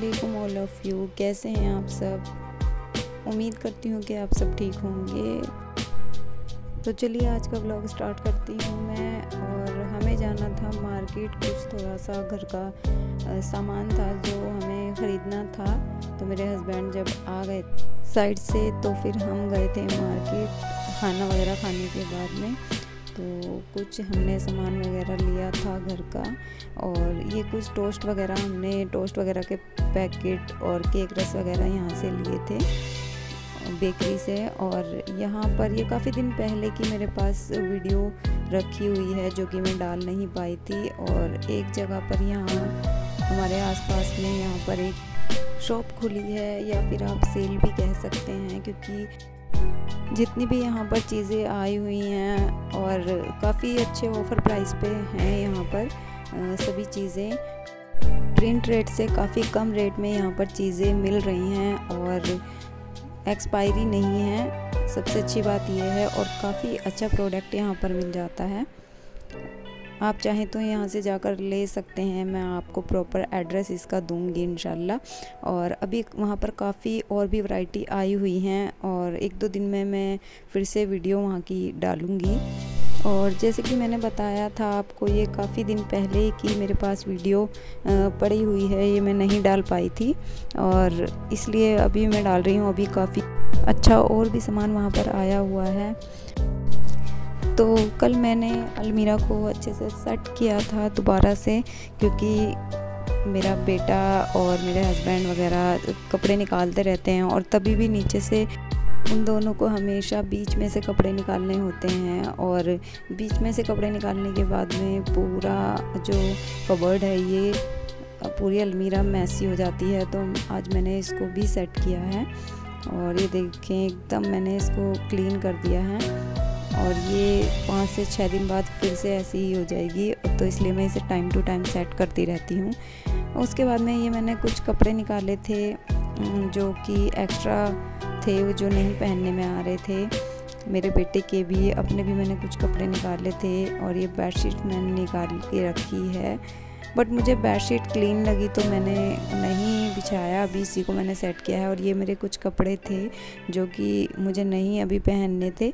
असलकुम all of you कैसे हैं आप सब? उम्मीद करती हूँ कि आप सब ठीक होंगे। तो चलिए आज का ब्लॉग स्टार्ट करती हूँ मैं और हमें जाना था मार्केट कुछ थोड़ा सा घर का सामान था जो हमें ख़रीदना था। तो मेरे हस्बैंड जब आ गए साइड से तो फिर हम गए थे मार्केट खाना वगैरह खाने के बाद में। तो कुछ हमने सामान वगैरह लिया था घर का और ये कुछ टोस्ट वगैरह हमने टोस्ट वगैरह के पैकेट और केक रस वगैरह यहाँ से लिए थे बेकरी से। और यहाँ पर ये काफ़ी दिन पहले की मेरे पास वीडियो रखी हुई है जो कि मैं डाल नहीं पाई थी और एक जगह पर यहाँ, हमारे आसपास में यहाँ पर एक शॉप खुली है या फिर आप सेल भी कह सकते हैं क्योंकि जितनी भी यहाँ पर चीज़ें आई हुई हैं और काफ़ी अच्छे ऑफ़र प्राइस पे हैं यहाँ पर सभी चीज़ें। प्रिंट रेट से काफ़ी कम रेट में यहाँ पर चीज़ें मिल रही हैं और एक्सपायरी नहीं है। सबसे अच्छी बात यह है और काफ़ी अच्छा प्रोडक्ट यहाँ पर मिल जाता है। आप चाहें तो यहाँ से जाकर ले सकते हैं। मैं आपको प्रॉपर एड्रेस इसका दूँगी इन और अभी वहाँ पर काफ़ी और भी वैरायटी आई हुई हैं और एक दो दिन में मैं फिर से वीडियो वहाँ की डालूँगी। और जैसे कि मैंने बताया था आपको, ये काफ़ी दिन पहले की मेरे पास वीडियो पड़ी हुई है। ये मैं नहीं डाल पाई थी और इसलिए अभी मैं डाल रही हूँ। अभी काफ़ी अच्छा और भी सामान वहाँ पर आया हुआ है। तो कल मैंने अलमीरा को अच्छे से सेट किया था दोबारा से, क्योंकि मेरा बेटा और मेरे हस्बैंड वगैरह कपड़े निकालते रहते हैं और तभी भी नीचे से उन दोनों को हमेशा बीच में से कपड़े निकालने होते हैं और बीच में से कपड़े निकालने के बाद में पूरा जो कबर्ड है ये, पूरी अलमीरा मैसी हो जाती है। तो आज मैंने इसको भी सेट किया है और ये देखें, एकदम मैंने इसको क्लीन कर दिया है। और ये पाँच से छः दिन बाद फिर से ऐसी ही हो जाएगी। तो इसलिए मैं इसे टाइम टू टाइम सेट करती रहती हूँ। उसके बाद में ये मैंने कुछ कपड़े निकाले थे जो कि एक्स्ट्रा थे, वो जो नहीं पहनने में आ रहे थे। मेरे बेटे के भी, अपने भी मैंने कुछ कपड़े निकाले थे और ये बेडशीट मैंने निकाल के रखी है। बट मुझे बेडशीट क्लीन लगी तो मैंने नहीं बिछाया। अभी इसी को मैंने सेट किया है और ये मेरे कुछ कपड़े थे, जो कि मुझे नहीं अभी पहनने थे।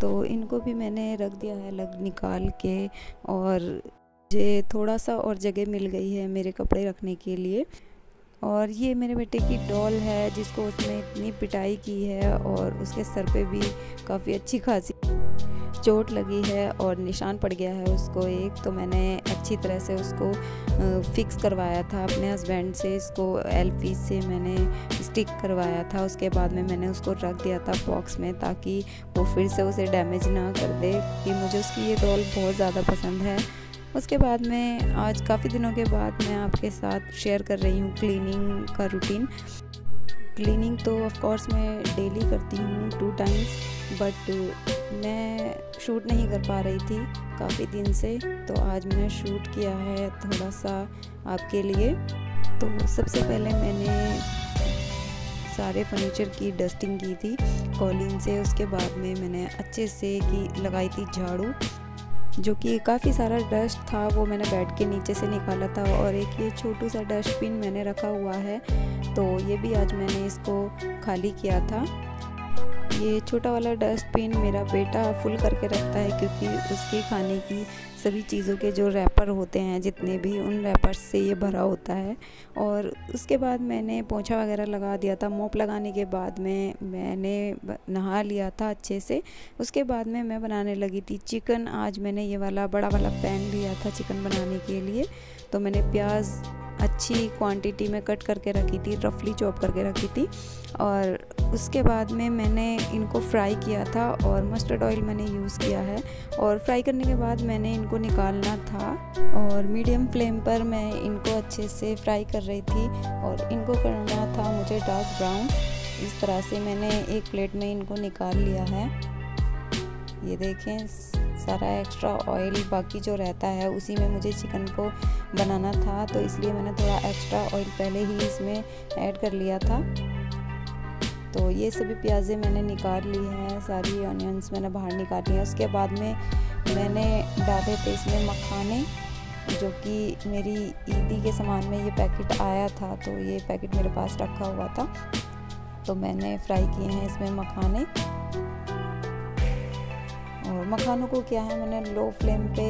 तो इनको भी मैंने रख दिया है अलग निकाल के और मुझे थोड़ा सा और जगह मिल गई है मेरे कपड़े रखने के लिए। और ये मेरे बेटे की डॉल है जिसको उसने इतनी पिटाई की है और उसके सर पे भी काफ़ी अच्छी खासी चोट लगी है और निशान पड़ गया है उसको एक तो मैंने अच्छी तरह से उसको फिक्स करवाया था अपने हस्बैंड से, इसको एलपी से मैंने स्टिक करवाया था। उसके बाद में मैंने उसको रख दिया था बॉक्स में ताकि वो फिर से उसे डैमेज ना कर दे कि मुझे उसकी ये डॉल बहुत ज़्यादा पसंद है। उसके बाद में आज काफ़ी दिनों के बाद मैं आपके साथ शेयर कर रही हूँ क्लीनिंग का रूटीन क्लीनिंग तो ऑफ़ कोर्स मैं डेली करती हूँ टू टाइम्स बट मैं शूट नहीं कर पा रही थी काफ़ी दिन से तो आज मैंने शूट किया है थोड़ा सा आपके लिए। तो सबसे पहले मैंने सारे फर्नीचर की डस्टिंग की थी कॉलिन से, उसके बाद में मैंने अच्छे से की, लगाई थी झाड़ू, जो कि काफ़ी सारा डस्ट था, वो मैंने बेड के नीचे से निकाला था, और एक ये छोटू सा डस्टबिन मैंने रखा हुआ है तो ये भी आज मैंने इसको खाली किया था। ये छोटा वाला डस्टबिन मेरा बेटा फुल करके रखता है क्योंकि उसके खाने की सभी चीज़ों के जो रैपर होते हैं, जितने भी उन रैपर से ये भरा होता है। और उसके बाद मैंने पोछा वगैरह लगा दिया था। मोप लगाने के बाद में मैंने नहा लिया था अच्छे से। उसके बाद में मैं बनाने लगी थी चिकन। आज मैंने ये वाला बड़ा वाला पैन लिया था चिकन बनाने के लिए। तो मैंने प्याज अच्छी क्वांटिटी में कट करके रखी थी रफली चॉप करके रखी थी। और उसके बाद में मैंने इनको फ्राई किया था और मस्टर्ड ऑयल मैंने यूज़ किया है। और फ्राई करने के बाद मैंने इनको निकालना था और मीडियम फ्लेम पर मैं इनको अच्छे से फ्राई कर रही थी और इनको करना था मुझे डार्क ब्राउन इस तरह से मैंने एक प्लेट में इनको निकाल लिया है। ये देखें सारा एक्स्ट्रा ऑयल बाकी जो रहता है, उसी में मुझे चिकन को बनाना था तो इसलिए मैंने थोड़ा एक्स्ट्रा ऑयल पहले ही इसमें ऐड कर लिया था। तो ये सभी प्याज़ें मैंने निकाल ली हैं, सारी ऑनियंस मैंने बाहर निकाल हैं। उसके बाद में मैंने डाले थे इसमें मखाने, जो कि मेरी ईदी के सामान में ये पैकेट आया था तो ये पैकेट मेरे पास रखा हुआ था। तो मैंने फ्राई किए हैं इसमें मखाने। मखानों को क्या है मैंने लो फ्लेम पे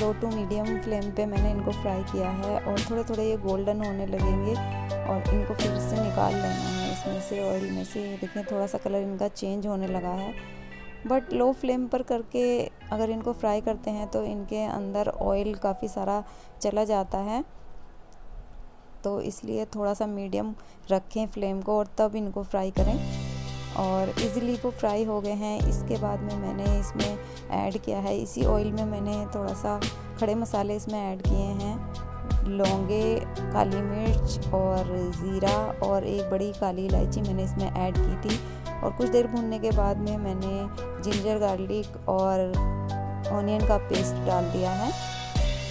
लो टू मीडियम फ्लेम पे मैंने इनको फ्राई किया है और थोड़े थोड़े ये गोल्डन होने लगेंगे और इनको फिर से निकाल लेना है इसमें से ऑयल में से देखें थोड़ा सा कलर इनका चेंज होने लगा है। बट लो फ्लेम पर करके अगर इनको फ्राई करते हैं तो इनके अंदर ऑयल काफ़ी सारा चला जाता है। तो इसलिए थोड़ा सा मीडियम रखें फ्लेम को और तब इनको फ्राई करें। और इजीली वो फ्राई हो गए हैं। इसके बाद में मैंने इसमें ऐड किया है। इसी ऑयल में मैंने थोड़ा सा खड़े मसाले इसमें ऐड किए हैं। लौंगे, काली मिर्च और ज़ीरा और एक बड़ी काली इलायची मैंने इसमें ऐड की थी। और कुछ देर भूनने के बाद में मैंने जिंजर गार्लिक और ऑनियन का पेस्ट डाल दिया है।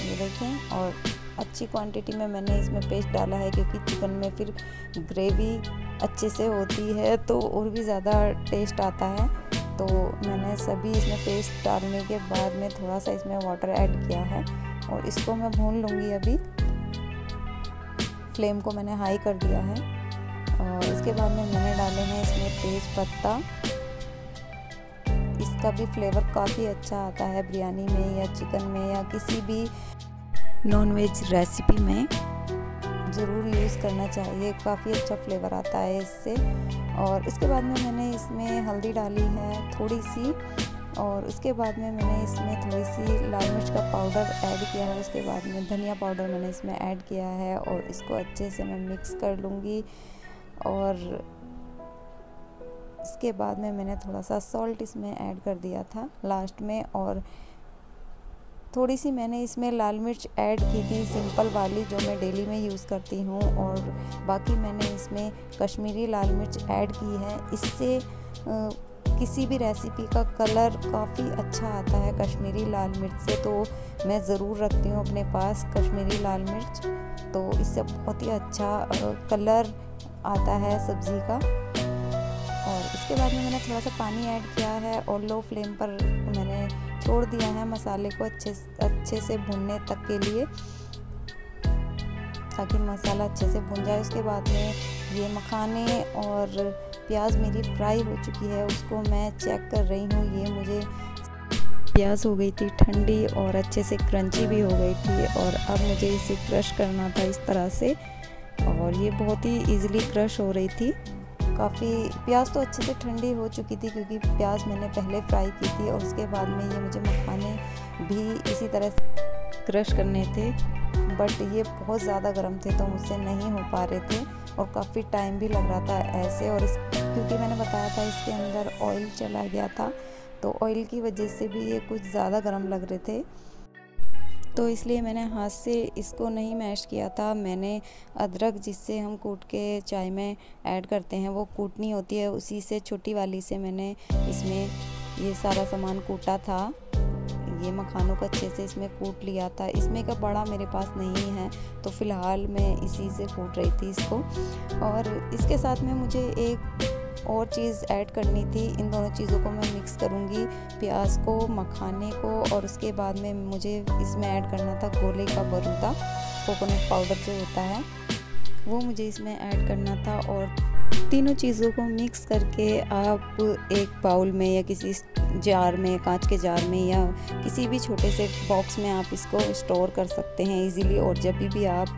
ये देखें और अच्छी क्वांटिटी में मैंने इसमें पेस्ट डाला है क्योंकि चिकन में फिर ग्रेवी अच्छे से होती है तो और भी ज़्यादा टेस्ट आता है। तो मैंने सभी इसमें पेस्ट डालने के बाद में थोड़ा सा इसमें वाटर ऐड किया है और इसको मैं भून लूँगी अभी। फ्लेम को मैंने हाई कर दिया है और इसके बाद में मैंने डाले हैं इसमें तेज पत्ता इसका भी फ्लेवर काफ़ी अच्छा आता है, बिरयानी में या चिकन में या किसी भी नॉन वेज रेसिपी में ज़रूर यूज़ करना चाहिए। काफ़ी अच्छा फ्लेवर आता है इससे। और इसके बाद में मैंने इसमें हल्दी डाली है थोड़ी सी। और उसके बाद में मैंने इसमें थोड़ी सी लाल मिर्च का पाउडर ऐड किया है। उसके बाद में धनिया पाउडर मैंने इसमें ऐड किया है और इसको अच्छे से मैं मिक्स कर लूँगी। और इसके बाद में मैंने थोड़ा सा सॉल्ट इसमें ऐड कर दिया था लास्ट में। और थोड़ी सी मैंने इसमें लाल मिर्च ऐड की थी, सिंपल वाली जो मैं डेली में यूज़ करती हूँ और बाकी मैंने इसमें कश्मीरी लाल मिर्च ऐड की है। इससे किसी भी रेसिपी का कलर काफ़ी अच्छा आता है कश्मीरी लाल मिर्च से तो मैं ज़रूर रखती हूँ अपने पास कश्मीरी लाल मिर्च। तो इससे बहुत ही अच्छा कलर आता है सब्ज़ी का। और इसके बाद में मैंने थोड़ा सा पानी ऐड किया है और लो फ्लेम पर मैंने छोड़ दिया है मसाले को अच्छे अच्छे से भुनने तक के लिए, ताकि मसाला अच्छे से भुन जाए। उसके बाद में ये मखाने और प्याज मेरी फ्राई हो चुकी है, उसको मैं चेक कर रही हूँ। ये मुझे प्याज हो गई थी ठंडी और अच्छे से क्रंची भी हो गई थी और अब मुझे इसे क्रश करना था इस तरह से। और ये बहुत ही इजीली क्रश हो रही थी। काफ़ी, प्याज तो अच्छे से ठंडी हो चुकी थी क्योंकि प्याज मैंने पहले फ्राई की थी और उसके बाद में ये मुझे मखाने भी इसी तरह से क्रश करने थे। बट ये बहुत ज़्यादा गर्म थे तो मुझसे नहीं हो पा रहे थे और काफ़ी टाइम भी लग रहा था ऐसे और क्योंकि मैंने बताया था इसके अंदर ऑयल चला गया था। तो ऑयल की वजह से भी ये कुछ ज़्यादा गर्म लग रहे थे। तो इसलिए मैंने हाथ से इसको नहीं मैश किया था। मैंने अदरक जिससे हम कूट के चाय में ऐड करते हैं, वो कूटनी होती है। उसी से, छोटी वाली से मैंने इसमें ये सारा सामान कूटा था। ये मखानों को अच्छे से इसमें कूट लिया था। इसमें का बड़ा मेरे पास नहीं है तो फ़िलहाल मैं इसी से कूट रही थी इसको। और इसके साथ में मुझे एक और चीज़ ऐड करनी थी, इन दोनों चीज़ों को मैं मिक्स करूँगी। प्याज को, मखाने को और उसके बाद में मुझे इसमें ऐड करना था गोले का बरूदा, कोकोनट पाउडर जो होता है, वो मुझे इसमें ऐड करना था। और तीनों चीज़ों को मिक्स करके आप एक बाउल में या किसी जार में, कांच के जार में या किसी भी छोटे से बॉक्स में आप इसको स्टोर कर सकते हैं इजीली और जब भी आप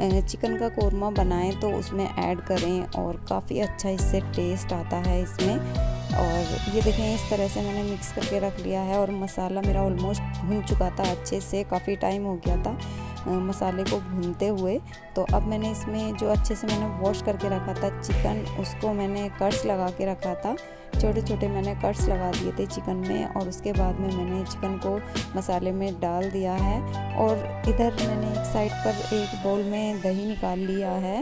चिकन का कौरमा बनाएँ तो उसमें ऐड करें और काफ़ी अच्छा इससे टेस्ट आता है इसमें। और ये देखें, इस तरह से मैंने मिक्स करके रख लिया है और मसाला मेरा ऑलमोस्ट भुन चुका था, अच्छे से काफ़ी टाइम हो गया था। मसाले को भूनते हुए तो अब मैंने इसमें जो अच्छे से मैंने वॉश करके रखा था चिकन उसको मैंने कट्स लगा के रखा था। छोटे छोटे मैंने कट्स लगा दिए थे चिकन में, और उसके बाद में मैंने चिकन को मसाले में डाल दिया है। और इधर मैंने एक साइड पर एक बोल में दही निकाल लिया है।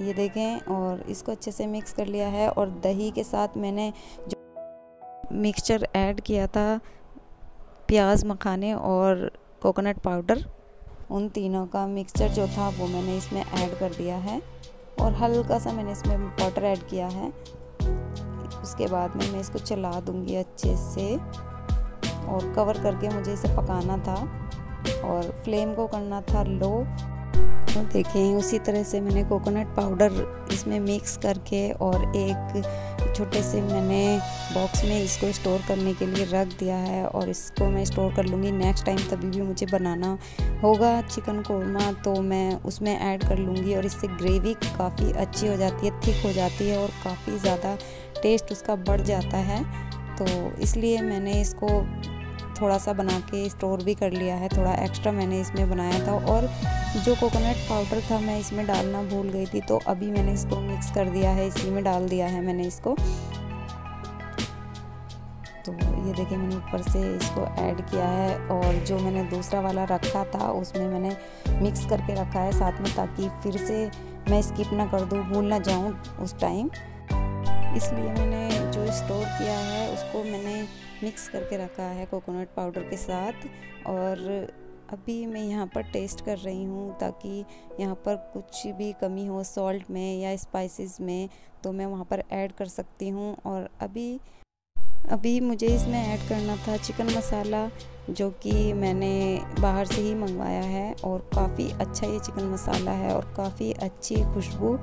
ये देखें, और इसको अच्छे से मिक्स कर लिया है, और दही के साथ मैंने जो मिक्सचर ऐड किया था, प्याज मखाने और कोकोनट पाउडर, उन तीनों का मिक्सचर जो था वो मैंने इसमें ऐड कर दिया है और हल्का सा मैंने इसमें वाटर ऐड किया है। उसके बाद में मैं इसको चला दूँगी अच्छे से और कवर करके मुझे इसे पकाना था और फ्लेम को करना था लो तो देखें, उसी तरह से मैंने कोकोनट पाउडर इसमें मिक्स करके और एक छोटे से मैंने बॉक्स में इसको स्टोर करने के लिए रख दिया है और इसको मैं स्टोर कर लूँगी नेक्स्ट टाइम तभी भी मुझे बनाना होगा चिकन कौरमा तो मैं उसमें ऐड कर लूँगी और इससे ग्रेवी काफ़ी अच्छी हो जाती है थिक हो जाती है और काफ़ी ज़्यादा टेस्ट उसका बढ़ जाता है। तो इसलिए मैंने इसको थोड़ा सा बना के स्टोर भी कर लिया है, थोड़ा एक्स्ट्रा मैंने इसमें बनाया था और जो कोकोनट पाउडर था मैं इसमें डालना भूल गई थी तो अभी मैंने इसको मिक्स कर दिया है, इसी में डाल दिया है मैंने इसको। तो ये देखिए मैंने ऊपर से इसको ऐड किया है और जो मैंने दूसरा वाला रखा था, उसमें मैंने मिक्स करके रखा है साथ में ताकि फिर से मैं स्किप ना कर दूँ, भूल ना जाऊँ उस टाइम इसलिए मैंने जो स्टोर किया है, उसको मैंने मिक्स करके रखा है कोकोनट पाउडर के साथ। और अभी मैं यहाँ पर टेस्ट कर रही हूँ ताकि यहाँ पर कुछ भी कमी हो सॉल्ट में या स्पाइसेस में तो मैं वहाँ पर ऐड कर सकती हूँ। और अभी अभी मुझे इसमें ऐड करना था चिकन मसाला, जो कि मैंने बाहर से ही मंगवाया है और काफ़ी अच्छा ये चिकन मसाला है और काफ़ी अच्छी खुशबू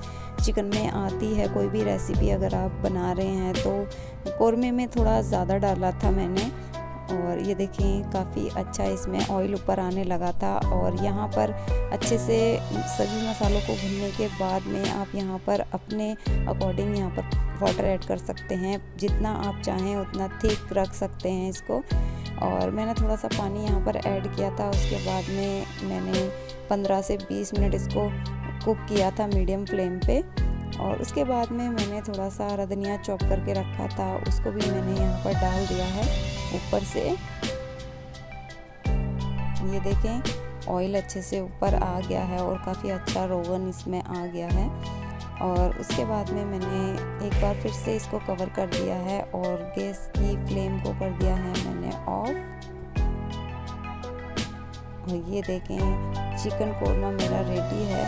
चिकन में आती है। कोई भी रेसिपी अगर आप बना रहे हैं तो कौरमे में थोड़ा ज़्यादा डाला था मैंने और ये देखें काफ़ी अच्छा इसमें ऑयल ऊपर आने लगा था और यहाँ पर अच्छे से सभी मसालों को भूनने के बाद में आप यहाँ पर अपने अकॉर्डिंग यहाँ पर वाटर ऐड कर सकते हैं। जितना आप चाहें, उतना थिक रख सकते हैं इसको। और मैंने थोड़ा सा पानी यहाँ पर ऐड किया था, उसके बाद में मैंने 15 से 20 मिनट इसको कुक किया था मीडियम फ्लेम पे। और उसके बाद में मैंने थोड़ा सा हरा धनिया चॉप करके रखा था, उसको भी मैंने यहाँ पर डाल दिया है। ऊपर से। ये देखें ऑयल अच्छे से ऊपर आ गया है और काफ़ी अच्छा रोगन इसमें आ गया है। और उसके बाद में मैंने एक बार फिर से इसको कवर कर दिया है और गैस की फ्लेम को कर दिया है मैंने ऑफ़ और ये देखें चिकन कौरमा मेरा रेडी है।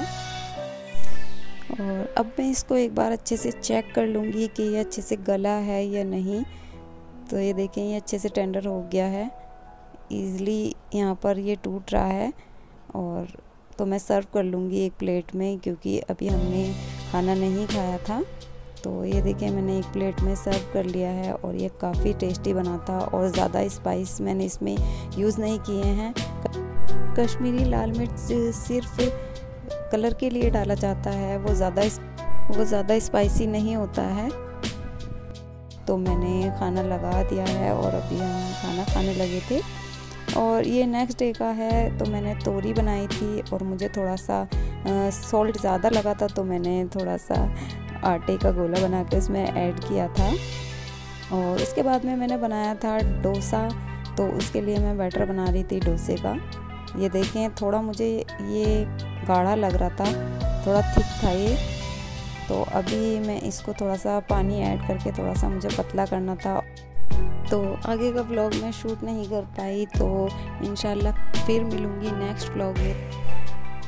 और अब मैं इसको एक बार अच्छे से चेक कर लूँगी कि ये अच्छे से गला है या नहीं। तो ये देखें ये अच्छे से टेंडर हो गया है। ईज़िली यहाँ पर ये टूट रहा है और तो मैं सर्व कर लूँगी एक प्लेट में क्योंकि अभी हमने खाना नहीं खाया था। तो ये देखिए, मैंने एक प्लेट में सर्व कर लिया है और ये काफ़ी टेस्टी बना था और ज़्यादा स्पाइस मैंने इसमें यूज़ नहीं किए हैं। कश्मीरी लाल मिर्च सिर्फ़ कलर के लिए डाला जाता है, वो ज़्यादा वो ज़्यादा स्पाइसी नहीं होता है। तो मैंने खाना लगा दिया है और अभी हम खाना खाने लगे थे। और ये नेक्स्ट डे का है तो मैंने तोरी बनाई थी और मुझे थोड़ा सा सॉल्ट ज़्यादा लगा था तो मैंने थोड़ा सा आटे का गोला बना के उसमें ऐड किया था। और उसके बाद में मैंने बनाया था डोसा तो उसके लिए मैं बैटर बना रही थी डोसे का। ये देखें, थोड़ा मुझे ये गाढ़ा लग रहा था, थोड़ा थिक था ये। तो अभी मैं इसको थोड़ा सा पानी ऐड करके थोड़ा सा मुझे पतला करना था। तो आगे का ब्लॉग मैं शूट नहीं कर पाई तो इन फिर मिलूँगी नेक्स्ट ब्लॉग में।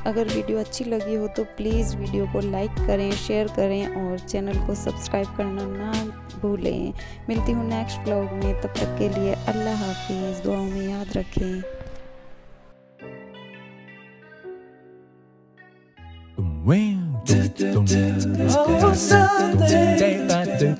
अगर वीडियो अच्छी लगी हो तो प्लीज़ वीडियो को लाइक करें शेयर करें और चैनल को सब्सक्राइब करना ना भूलें। मिलती हूँ नेक्स्ट ब्लॉग में, तब तक के लिए अल्लाह हाफिज़, दुआओं में याद रखें। Oh, Sunday.